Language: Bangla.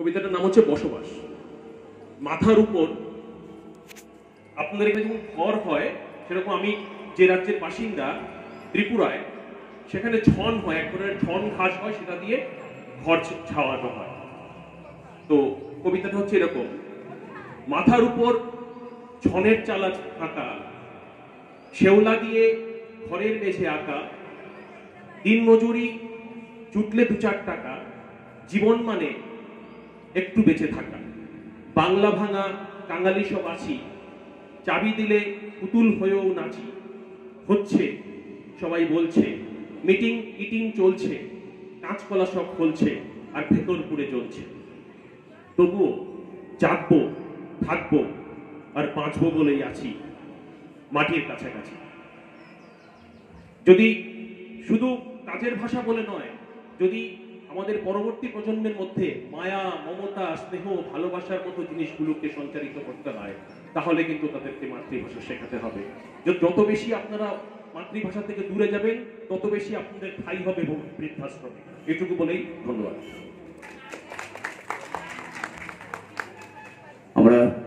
কবিতাটার নাম হচ্ছে বসবাস। মাথার উপর আপনাদের এখানে যেমন ঘর হয়, সেরকম আমি যে রাজ্যের বাসিন্দা ত্রিপুরায়, সেখানে ছন হয়, এক ধরনের ছন ঘাস হয়, সেটা দিয়ে ঘর ছাওয়ানো হয়। তো কবিতাটা হচ্ছে এরকম, মাথার উপর ছনের চালা আঁকা শেওলা দিয়ে ঘরের মেঝে আঁকা দিন মজুরি জুটলে দু চার টাকা, জীবন মানে একটু বেঁচে থাকা। বাংলা ভাঙা কাঙালি সব আছি। চাবি দিলে পুতুল হয়েও নাচি। হচ্ছে, সবাই বলছে, মিটিং ইটিং চলছে, কাঁচকলা সব খুলছে আর ভেতর পুড়ে চলছে তবুও জাগবো, থাকব আর বাঁচবো বলেই আছি, মাটির কাছাকাছি। যদি শুধু কাজের ভাষা বলে নয়, যদি আমাদের পরবর্তী প্রজন্মের মধ্যে মায়া, মমতা, স্নেহ, ভালোবাসার মতো জিনিসগুলোকে সঞ্চারিত করতে হয়, তাহলে কিন্তু তাদেরকে মাতৃভাষা শেখাতে হবে। যত বেশি আপনারা মাতৃভাষা থেকে দূরে যাবেন, তত বেশি আপনাদের ঠাই হবে বৃদ্ধাশ্রমে। এটুকু বলেই ধন্যবাদ। আমরা